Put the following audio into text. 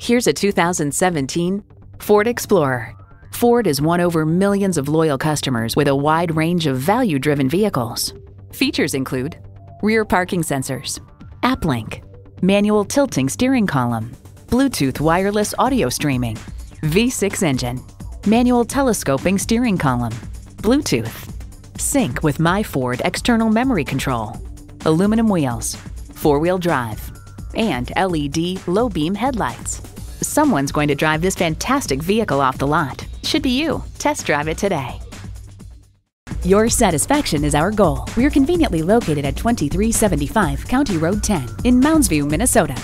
Here's a 2017 Ford Explorer. Ford has won over millions of loyal customers with a wide range of value driven vehicles. Features include rear parking sensors, AppLink, manual tilting steering column, Bluetooth wireless audio streaming, V6 engine, manual telescoping steering column, Bluetooth, sync with My Ford external memory control, aluminum wheels, four wheel drive, and LED low beam headlights. Someone's going to drive this fantastic vehicle off the lot. Should be you. Test drive it today. Your satisfaction is our goal. We're conveniently located at 2375 County Road 10 in Mounds View, Minnesota.